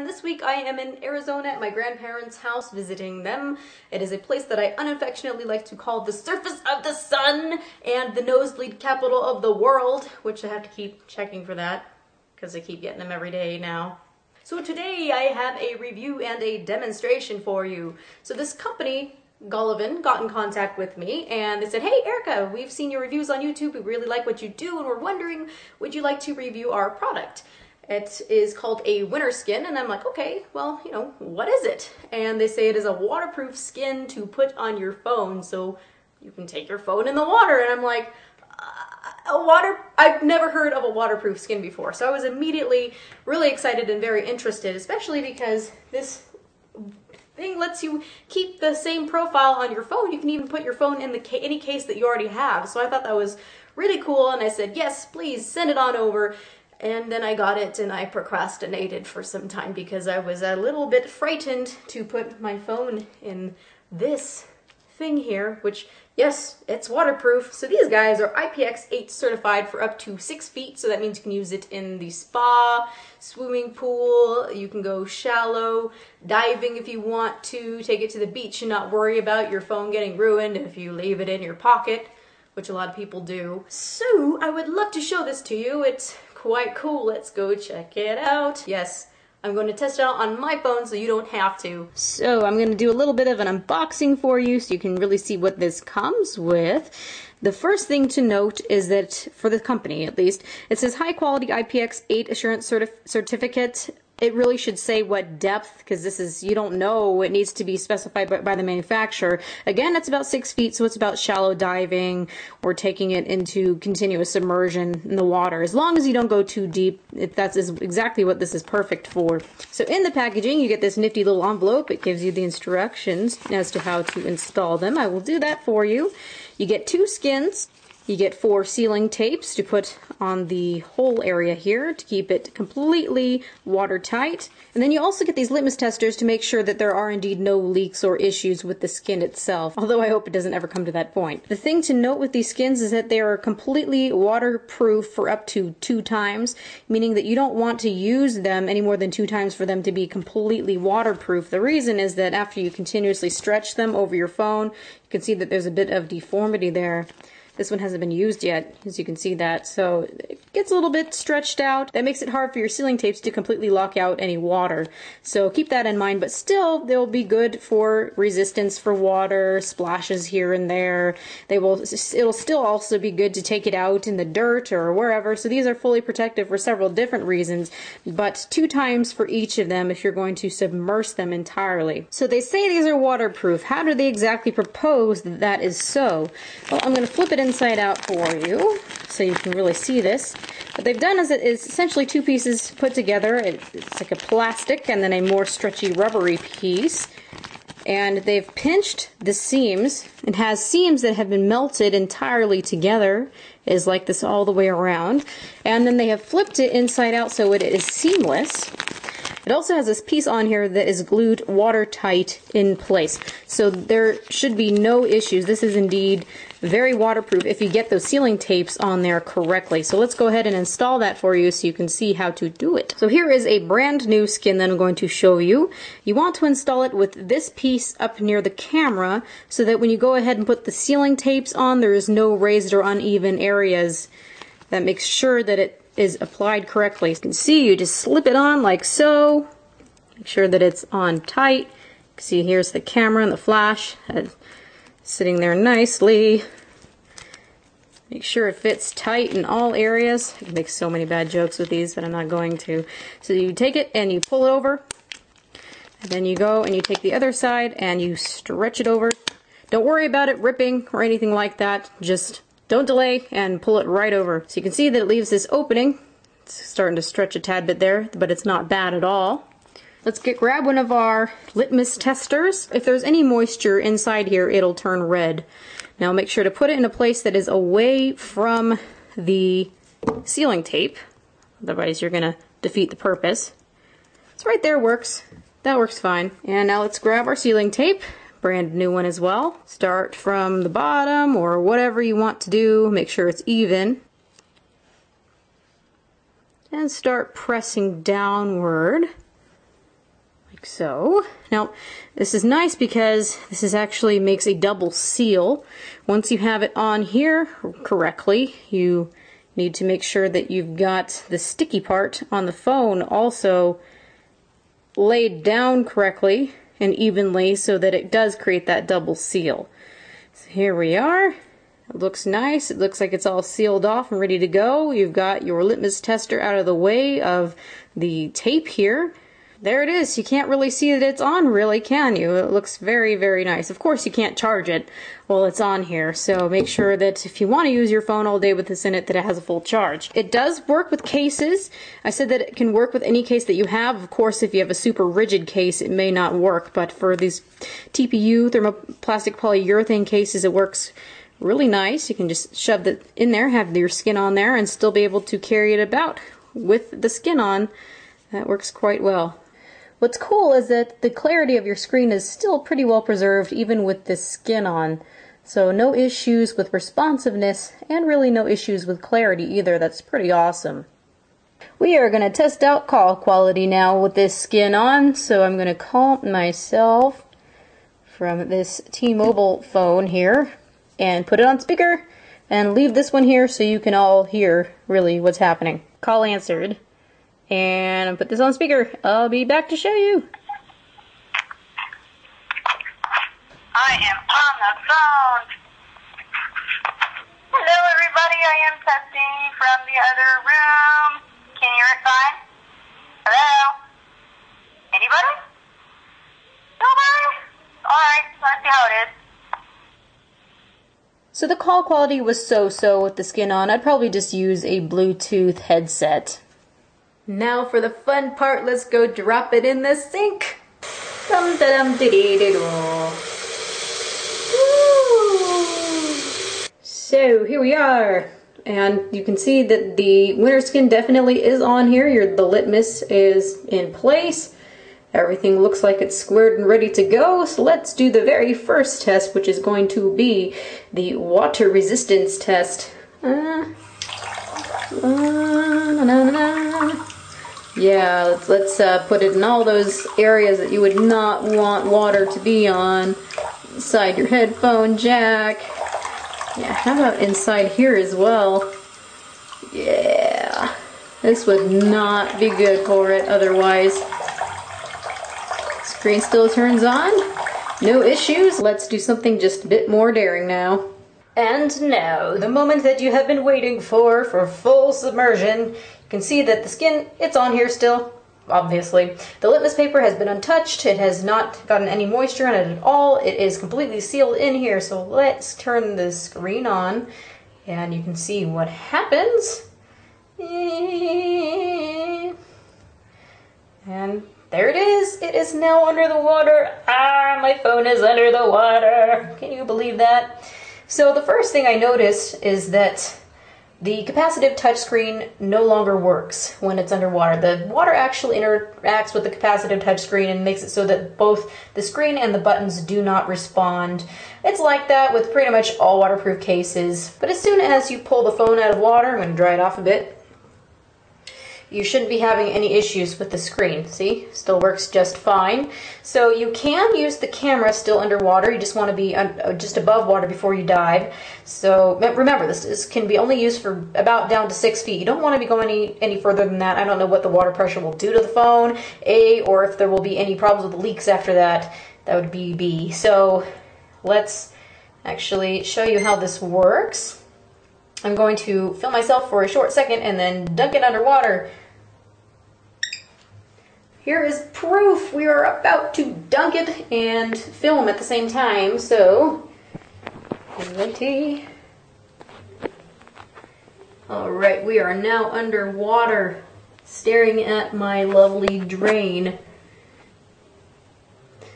and this week I am in Arizona at my grandparents' house visiting them. It is a place that I unaffectionately like to call the surface of the sun and the nosebleed capital of the world, which I have to keep checking for that because I keep getting them every day now. So today I have a review and a demonstration for you. So this company Gullivan got in contact with me and they said, Hey Erica, we've seen your reviews on YouTube. We really like what you do and we're wondering, would you like to review our product? It is called a Winner Skin and I'm like, okay, well, you know, what is it? And they say it is a waterproof skin to put on your phone so you can take your phone in the water. And I'm like, uh, a water I've never heard of a waterproof skin before. So I was immediately really excited and very interested, especially because this thing lets you keep the same profile on your phone. You can even put your phone in the ca any case that you already have. So I thought that was really cool and I said, yes, please send it on over. And then I got it and I procrastinated for some time because I was a little bit frightened to put my phone in this thing here, which yes, it's waterproof. So these guys are IPX8 certified for up to six feet. So that means you can use it in the spa, swimming pool. You can go shallow, diving if you want to, take it to the beach and not worry about your phone getting ruined if you leave it in your pocket, which a lot of people do. So I would love to show this to you. It's quite cool. Let's go check it out. Yes, I'm going to test it out on my phone so you don't have to. So I'm going to do a little bit of an unboxing for you so you can really see what this comes with. The first thing to note is that, for the company at least, it says high quality IPX8 assurance certif certificate it really should say what depth because this is you don't know it needs to be specified by, by, the manufacturer. Again it's about six feet so it's about shallow diving or taking it into continuous submersion in the water. As long as you don't go too deep that's exactly what this is perfect for. So in the packaging you get this nifty little envelope. It gives you the instructions as to how to install them. I will do that for you. You get two skins you get four sealing tapes to put on the whole area here to keep it completely watertight. And then you also get these litmus testers to make sure that there are indeed no leaks or issues with the skin itself, although I hope it doesn't ever come to that point. The thing to note with these skins is that they are completely waterproof for up to two times, meaning that you don't want to use them any more than two times for them to be completely waterproof. The reason is that after you continuously stretch them over your phone, you can see that there's a bit of deformity there. This one hasn't been used yet, as you can see that, so it gets a little bit stretched out. That makes it hard for your sealing tapes to completely lock out any water. So keep that in mind, but still, they'll be good for resistance for water, splashes here and there. They will, it'll still also be good to take it out in the dirt or wherever. So these are fully protective for several different reasons, but two times for each of them if you're going to submerge them entirely. So they say these are waterproof. How do they exactly propose that that is so? Well, I'm going to flip it in inside out for you so you can really see this. What they've done is it is essentially two pieces put together. It's like a plastic and then a more stretchy rubbery piece. And they've pinched the seams. It has seams that have been melted entirely together. It is like this all the way around. And then they have flipped it inside out so it is seamless. It also has this piece on here that is glued watertight in place. So there should be no issues. This is indeed very waterproof if you get those sealing tapes on there correctly. So let's go ahead and install that for you so you can see how to do it. So here is a brand new skin that I'm going to show you. You want to install it with this piece up near the camera so that when you go ahead and put the sealing tapes on, there is no raised or uneven areas. That makes sure that it is applied correctly. You can see you just slip it on like so. Make sure that it's on tight. you see here's the camera and the flash sitting there nicely. Make sure it fits tight in all areas. I can make so many bad jokes with these, but I'm not going to. So you take it and you pull it over. And then you go and you take the other side and you stretch it over. Don't worry about it ripping or anything like that. Just don't delay and pull it right over. So you can see that it leaves this opening. It's starting to stretch a tad bit there, but it's not bad at all. Let's get grab one of our litmus testers. If there's any moisture inside here, it'll turn red. Now make sure to put it in a place that is away from the sealing tape. Otherwise you're gonna defeat the purpose. So right there works. That works fine. And now let's grab our sealing tape brand new one as well. Start from the bottom or whatever you want to do. Make sure it's even. And start pressing downward like so. Now, this is nice because this is actually makes a double seal. Once you have it on here correctly, you need to make sure that you've got the sticky part on the phone also laid down correctly and evenly so that it does create that double seal. So here we are. It looks nice. It looks like it's all sealed off and ready to go. You've got your litmus tester out of the way of the tape here. There it is. You can't really see that it's on, really, can you? It looks very, very nice. Of course, you can't charge it while it's on here, so make sure that if you want to use your phone all day with this in it, that it has a full charge. It does work with cases. I said that it can work with any case that you have. Of course, if you have a super rigid case, it may not work, but for these TPU, thermoplastic polyurethane cases, it works really nice. You can just shove it in there, have your skin on there, and still be able to carry it about with the skin on. That works quite well. What's cool is that the clarity of your screen is still pretty well preserved even with this skin on. So no issues with responsiveness and really no issues with clarity either. That's pretty awesome. We are going to test out call quality now with this skin on. So I'm going to call myself from this T-Mobile phone here and put it on speaker and leave this one here so you can all hear really what's happening. Call answered. And put this on speaker. I'll be back to show you. I am on the phone. Hello, everybody. I am testing from the other room. Can you hear it fine? Hello? Anybody? Nobody? Alright, let's see how it is. So the call quality was so-so with the skin on. I'd probably just use a Bluetooth headset. Now for the fun part, let's go drop it in the sink. Dum dum dee So here we are. And you can see that the Winner Skin definitely is on here. Your The litmus is in place. Everything looks like it's squared and ready to go. So let's do the very first test, which is going to be the water resistance test. Uh, uh, na, na, na, yeah, let's, let's uh, put it in all those areas that you would not want water to be on. Inside your headphone jack. Yeah, how about inside here as well? Yeah, this would not be good for it otherwise. Screen still turns on. No issues. Let's do something just a bit more daring now. And now, the moment that you have been waiting for, for full submersion can see that the skin, it's on here still, obviously. The litmus paper has been untouched. It has not gotten any moisture on it at all. It is completely sealed in here. So let's turn the screen on and you can see what happens. And there it is. It is now under the water. Ah, my phone is under the water. Can you believe that? So the first thing I noticed is that the capacitive touchscreen no longer works when it's underwater. The water actually interacts with the capacitive touchscreen and makes it so that both the screen and the buttons do not respond. It's like that with pretty much all waterproof cases, but as soon as you pull the phone out of water, I'm going to dry it off a bit, you shouldn't be having any issues with the screen. See, still works just fine. So you can use the camera still underwater. You just want to be uh, just above water before you dive. So remember, this is, can be only used for about down to six feet. You don't want to be going any, any further than that. I don't know what the water pressure will do to the phone, A, or if there will be any problems with leaks after that. That would be B. So let's actually show you how this works. I'm going to film myself for a short second and then dunk it underwater here is proof we are about to dunk it and film at the same time. So, ready. Alright, we are now underwater staring at my lovely drain.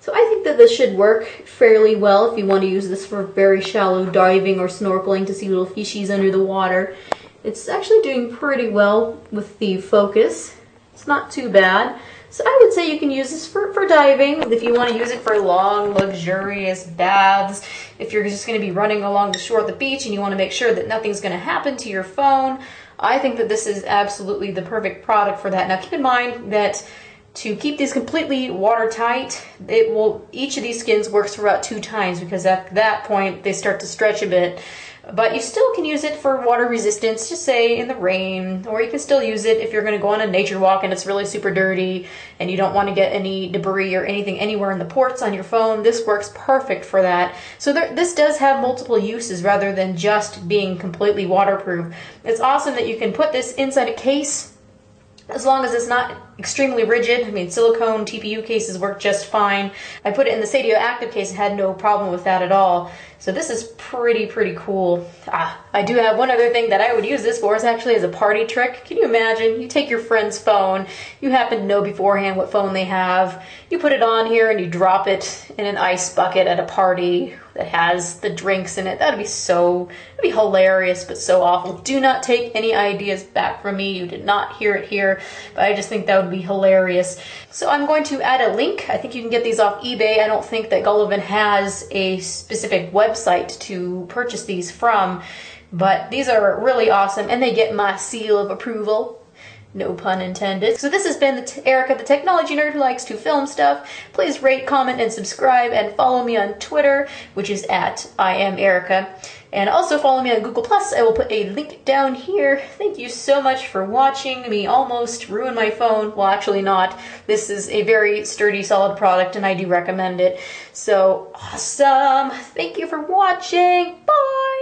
So I think that this should work fairly well if you want to use this for very shallow diving or snorkeling to see little fishies under the water. It's actually doing pretty well with the focus. It's not too bad. So I would say you can use this for, for diving, if you want to use it for long, luxurious baths, if you're just going to be running along the shore of the beach and you want to make sure that nothing's going to happen to your phone, I think that this is absolutely the perfect product for that. Now keep in mind that to keep these completely watertight, it will each of these skins works for about two times because at that point they start to stretch a bit. But you still can use it for water resistance, just say in the rain, or you can still use it if you're going to go on a nature walk and it's really super dirty and you don't want to get any debris or anything anywhere in the ports on your phone. This works perfect for that. So there, this does have multiple uses rather than just being completely waterproof. It's awesome that you can put this inside a case as long as it's not extremely rigid. I mean, silicone TPU cases work just fine. I put it in the Seidio Active case and had no problem with that at all. So this is pretty, pretty cool. Ah, I do have one other thing that I would use this for is actually as a party trick. Can you imagine? You take your friend's phone, you happen to know beforehand what phone they have, you put it on here and you drop it in an ice bucket at a party that has the drinks in it. That'd be so, that'd be hilarious, but so awful. Do not take any ideas back from me. You did not hear it here, but I just think that would be hilarious. So I'm going to add a link. I think you can get these off eBay. I don't think that Gullivan has a specific website to purchase these from, but these are really awesome and they get my seal of approval. No pun intended. So this has been the Erica, the technology nerd who likes to film stuff. Please rate, comment, and subscribe, and follow me on Twitter, which is at I am Erica. And also follow me on Google Plus. I will put a link down here. Thank you so much for watching me almost ruin my phone. Well, actually not. This is a very sturdy, solid product, and I do recommend it. So awesome! Thank you for watching. Bye.